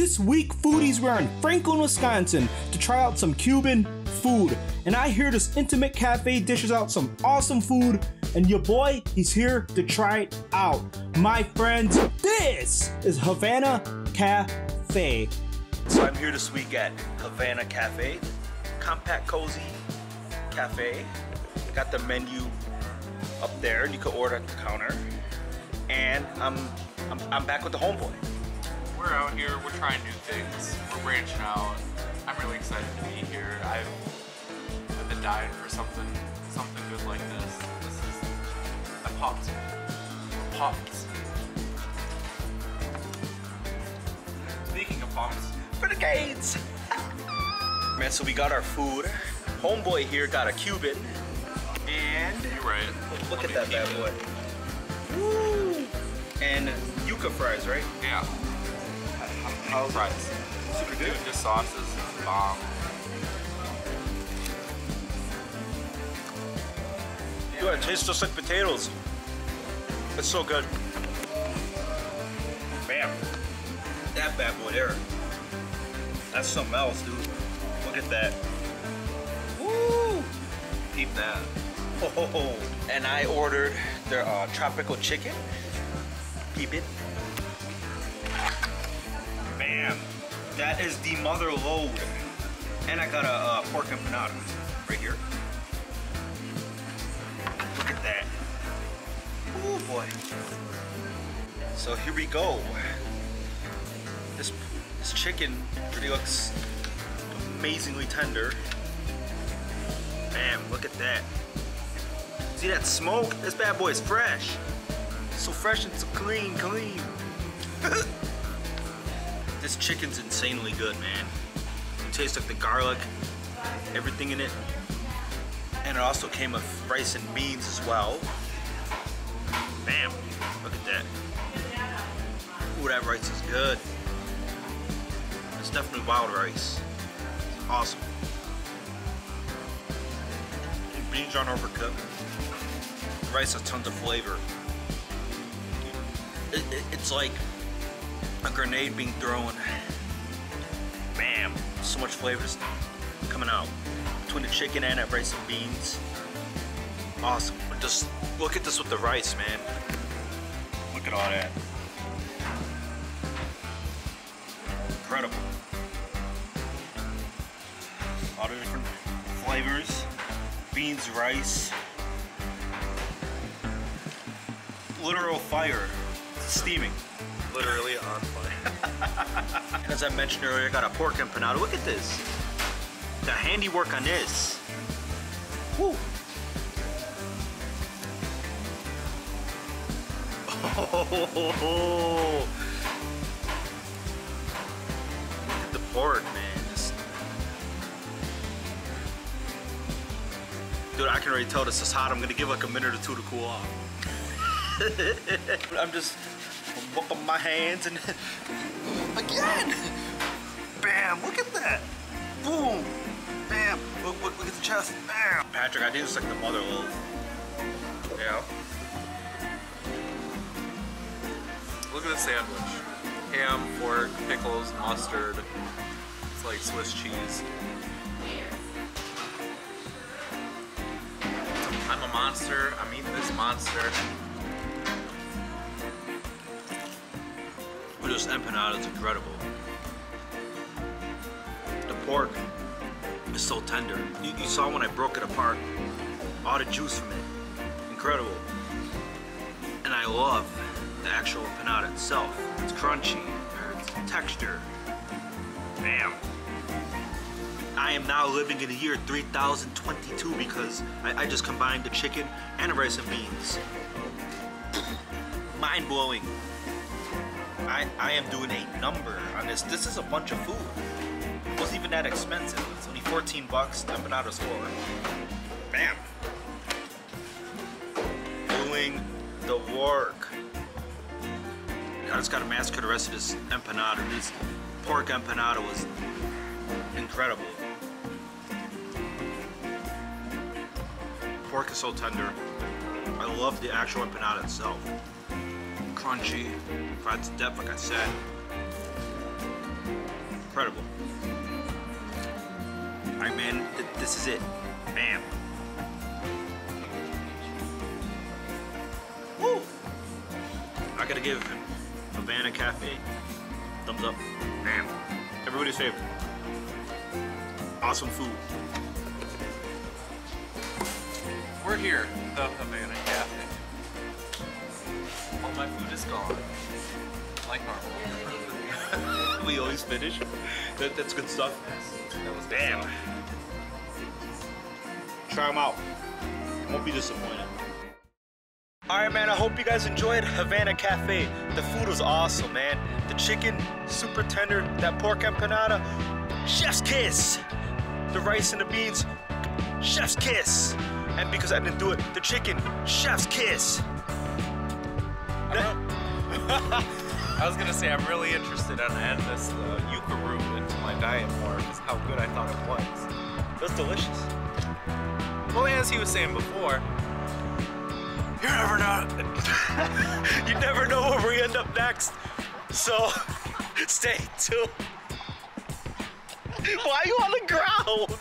This week, foodies were in Franklin, Wisconsin to try out some Cuban food. And I hear this intimate cafe dishes out some awesome food, and your boy, he's here to try it out. My friends, this is Havana Cafe. So I'm here this week at Havana Cafe, compact, cozy cafe. Got the menu up there, and you can order at the counter. And I'm, I'm, I'm back with the homeboy. We're out here, we're trying new things, we're branching out. I'm really excited to be here. I've, I've been dying for something something good like this. This is I'm pumped. I'm pumped. Speaking of the gates. Man, so we got our food. Homeboy here got a Cuban. And you're right. look Let at that bad boy. Woo! And yuca fries, right? Yeah. How's Fries. Super Dude, good. this sauce is bomb. Dude, it tastes just like potatoes. It's so good. Bam. That bad boy there. That's something else, dude. Look at that. Woo! Peep that. Oh, and I ordered their uh, tropical chicken. Peep it. Bam. That is the mother load. And I got a uh, pork empanada right here. Look at that. Oh boy. So here we go. This this chicken really looks amazingly tender. Bam, look at that. See that smoke? This bad boy is fresh. So fresh and so clean, clean. This chicken's insanely good, man. It tastes like the garlic, everything in it. And it also came with rice and beans as well. Bam! Look at that. Ooh, that rice is good. It's definitely wild rice. It's awesome. And beans aren't overcooked. The rice has tons of flavor. It, it- it's like a grenade being thrown. So much flavor just coming out between the chicken and that rice and beans. Awesome. Just look at this with the rice, man. Look at all that. Incredible. A lot of different flavors. Beans, rice. Literal fire. Steaming. Literally on fire. As I mentioned earlier, I got a pork empanada. Look at this. The handiwork on this. Woo. Oh, Look at the pork, man. Dude, I can already tell this is hot. I'm gonna give like a minute or two to cool off. I'm just whooping my hands and again. Bam! Look at that. Boom. Bam. Look, look, look at the chest. Bam. Patrick, I think it's like the mother loaf. Yeah. Look at the sandwich. Ham, pork, pickles, mustard. It's like Swiss cheese. I'm a monster. I'm eating this monster. This empanada is incredible. The pork is so tender. You, you saw when I broke it apart, all the juice from it. Incredible. And I love the actual empanada itself. It's crunchy, it's texture. Bam. I am now living in the year 3022 because I, I just combined the chicken and the rice and beans. Mind blowing. I, I am doing a number on this. This is a bunch of food. It wasn't even that expensive. It's only 14 bucks. Empanada's four. Bam. Doing the work. I just gotta massacre the rest of this empanada. This pork empanada was incredible. Pork is so tender. I love the actual empanada itself crunchy, to death, like I said. incredible. All right, man, th- this is it. Bam. Woo! I gotta give Havana Cafe thumbs up. Bam. Everybody's favorite. Awesome food. We're here, the Havana Cafe. My food is gone. Like normal. we always finish. That, that's good stuff. That was Bam. Try them out. Won't be disappointed. All right, man. I hope you guys enjoyed Havana Cafe. The food was awesome, man. The chicken, super tender. That pork empanada, chef's kiss. The rice and the beans, chef's kiss. And because I didn't do it, the chicken, chef's kiss. I was gonna say I'm really interested in adding this uh, yuca root into my diet more because how good I thought it was. It was delicious. Well, as he was saying before, you never know. you never know where we end up next. So stay tuned. Why are you on the ground?